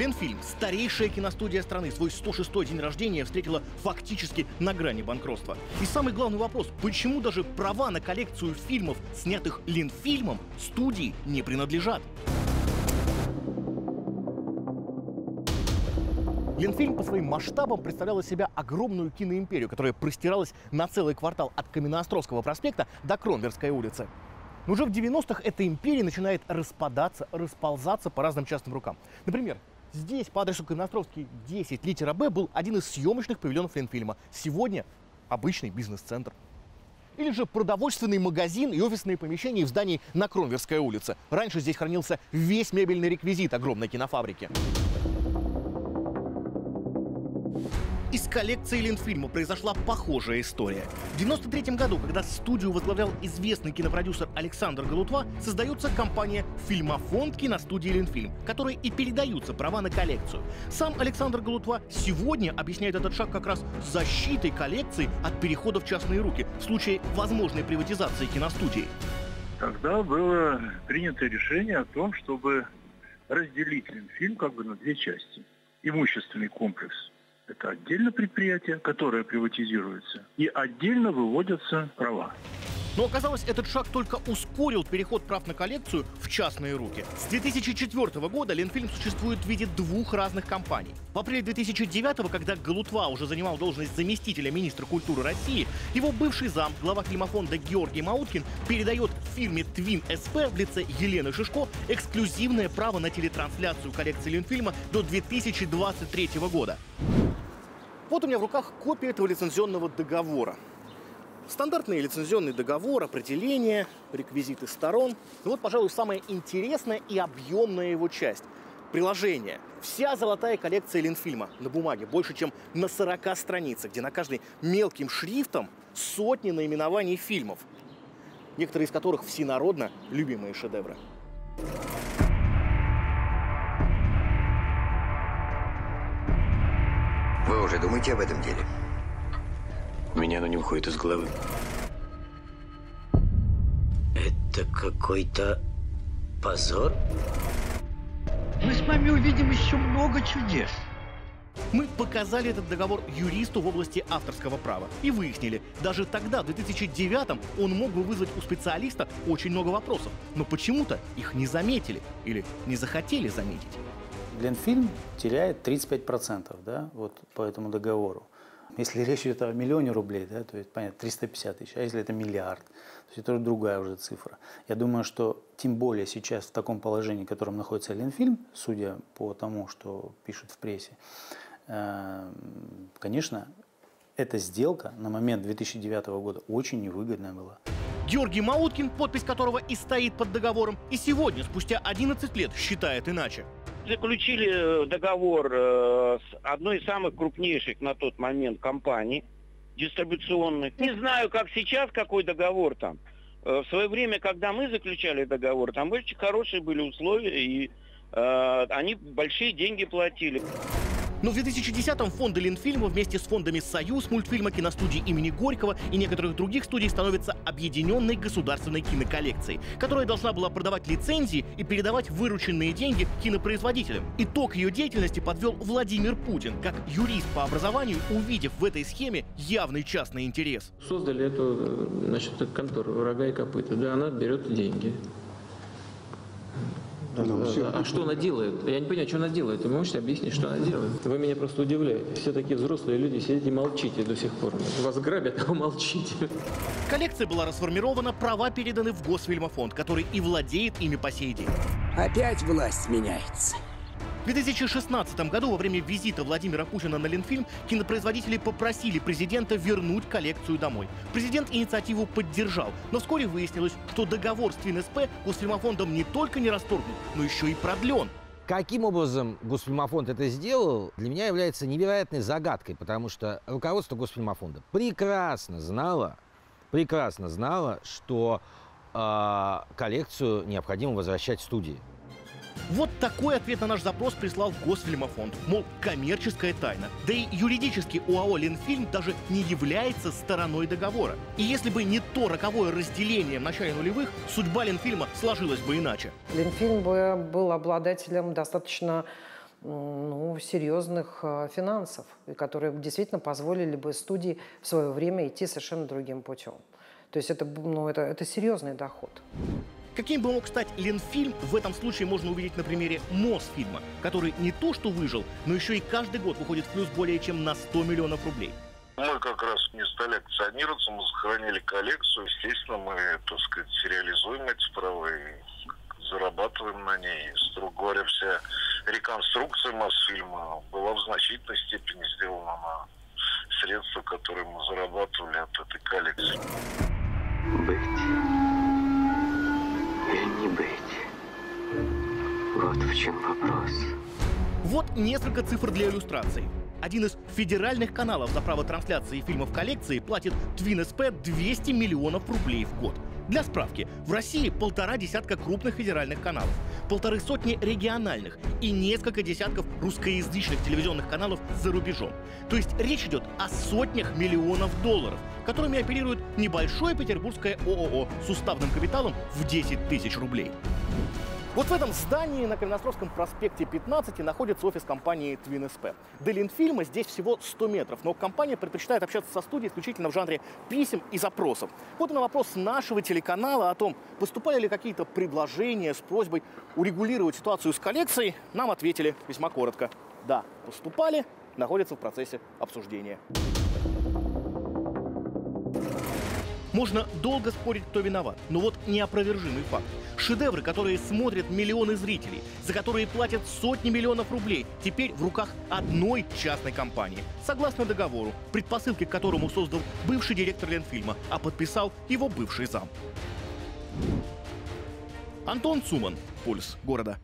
Ленфильм, старейшая киностудия страны, свой 106-й день рождения встретила фактически на грани банкротства. И самый главный вопрос, почему даже права на коллекцию фильмов, снятых Ленфильмом, студии не принадлежат? Ленфильм по своим масштабам представлял из себя огромную киноимперию, которая простиралась на целый квартал от Каменноостровского проспекта до Кронверской улицы. Но уже в 90-х эта империя начинает распадаться, расползаться по разным частным рукам. Например, здесь по адресу Каменноостровский 10 литера Б был один из съемочных павильонов Ленфильма. Сегодня обычный бизнес-центр. Или же продовольственный магазин и офисные помещения в здании на Кронверской улице. Раньше здесь хранился весь мебельный реквизит огромной кинофабрики. Коллекцией Ленфильма произошла похожая история. В 93 году, когда студию возглавлял известный кинопродюсер Александр Галутва, создается компания «Фильмофонд» киностудии Ленфильм, которой и передаются права на коллекцию. Сам Александр Галутва сегодня объясняет этот шаг как раз защитой коллекции от перехода в частные руки в случае возможной приватизации киностудии. Тогда было принято решение о том, чтобы разделить Ленфильм как бы на две части. Имущественный комплекс – это отдельно предприятие, которое приватизируется, и отдельно выводятся права. Но оказалось, этот шаг только ускорил переход прав на коллекцию в частные руки. С 2004 года Ленфильм существует в виде двух разных компаний. В апреле 2009, когда Галутва уже занимал должность заместителя министра культуры России, его бывший зам, глава фильмофонда Георгий Мауткин, передает фирме Twin SP в лице Елены Шишко эксклюзивное право на телетрансляцию коллекции Ленфильма до 2023 года. Вот у меня в руках копия этого лицензионного договора. Стандартный лицензионный договор, определение, реквизиты сторон. И вот, пожалуй, самая интересная и объемная его часть. Приложение. Вся золотая коллекция Ленфильма на бумаге, больше чем на 40 страницах, где на каждой мелким шрифтом сотни наименований фильмов, некоторые из которых всенародно любимые шедевры. Вы уже думаете об этом деле? У меня оно не уходит из головы. Это какой-то позор? Мы с вами увидим еще много чудес. Мы показали этот договор юристу в области авторского права и выяснили, даже тогда, в 2009 он мог бы вызвать у специалиста очень много вопросов, но почему-то их не заметили или не захотели заметить. Ленфильм теряет 35% да, вот по этому договору. Если речь идет о миллионе рублей, да, то есть, понятно, 350 тысяч, а если это миллиард, то это другая уже цифра. Я думаю, что тем более сейчас в таком положении, в котором находится Ленфильм, судя по тому, что пишут в прессе, э, конечно, эта сделка на момент 2009 года очень невыгодная была. Георгий Мауткин, подпись которого и стоит под договором, и сегодня, спустя 11 лет, считает иначе заключили э, договор э, с одной из самых крупнейших на тот момент компаний дистрибуционных. Не знаю, как сейчас, какой договор там. Э, в свое время, когда мы заключали договор, там очень хорошие были условия, и э, они большие деньги платили. Но в 2010-м фонды Ленфильма вместе с фондами «Союз» мультфильма, киностудии имени Горького и некоторых других студий становятся объединенной государственной киноколлекцией, которая должна была продавать лицензии и передавать вырученные деньги кинопроизводителям. Итог ее деятельности подвел Владимир Путин, как юрист по образованию, увидев в этой схеме явный частный интерес. Создали эту значит, контору «Врага и копыта». Да, она берет деньги. Все. А что она делает? Я не понимаю, что она делает. Вы можете объяснить, что она делает? Вы меня просто удивляете. Все такие взрослые люди сидите и молчите до сих пор. Вас грабят, а вы молчите. Коллекция была расформирована, права переданы в Госфильмофонд, который и владеет ими по сей день. Опять власть меняется. В 2016 году во время визита Владимира Путина на Ленфильм кинопроизводители попросили президента вернуть коллекцию домой. Президент инициативу поддержал, но вскоре выяснилось, что договор с ТвинСП Госфильмофондом не только не расторгнут, но еще и продлен. Каким образом Госфильмофонд это сделал, для меня является невероятной загадкой, потому что руководство Госфильмофонда прекрасно знало, прекрасно знало, что э, коллекцию необходимо возвращать студии. Вот такой ответ на наш запрос прислал Госфильмофонд. Мол, коммерческая тайна. Да и юридически УАО «Ленфильм» даже не является стороной договора. И если бы не то роковое разделение в начале нулевых, судьба Ленфильма сложилась бы иначе. Ленфильм бы был обладателем достаточно ну, серьезных э, финансов, которые действительно позволили бы студии в свое время идти совершенно другим путем. То есть это, ну, это, это серьезный доход. Каким бы мог стать Ленфильм, в этом случае можно увидеть на примере Мосфильма, который не то что выжил, но еще и каждый год выходит в плюс более чем на 100 миллионов рублей. Мы как раз не стали акционироваться, мы сохранили коллекцию. Естественно, мы, так сказать, реализуем эти права и зарабатываем на ней. Строго говоря, вся реконструкция Мосфильма была в значительной степени сделана на средства, которые мы зарабатывали от этой коллекции. Чем вопрос. Вот несколько цифр для иллюстрации. Один из федеральных каналов за право трансляции фильмов коллекции платит Twin SP 200 миллионов рублей в год. Для справки, в России полтора десятка крупных федеральных каналов, полторы сотни региональных и несколько десятков русскоязычных телевизионных каналов за рубежом. То есть речь идет о сотнях миллионов долларов, которыми оперирует небольшое петербургское ООО с уставным капиталом в 10 тысяч рублей. Вот в этом здании на Каменностровском проспекте 15 находится офис компании Twin SP. До здесь всего 100 метров, но компания предпочитает общаться со студией исключительно в жанре писем и запросов. Вот и на вопрос нашего телеканала о том, поступали ли какие-то предложения с просьбой урегулировать ситуацию с коллекцией, нам ответили весьма коротко. Да, поступали, находятся в процессе обсуждения. Можно долго спорить, кто виноват, но вот неопровержимый факт. Шедевры, которые смотрят миллионы зрителей, за которые платят сотни миллионов рублей, теперь в руках одной частной компании. Согласно договору, предпосылки к которому создал бывший директор Ленфильма, а подписал его бывший зам. Антон Цуман. Пульс города.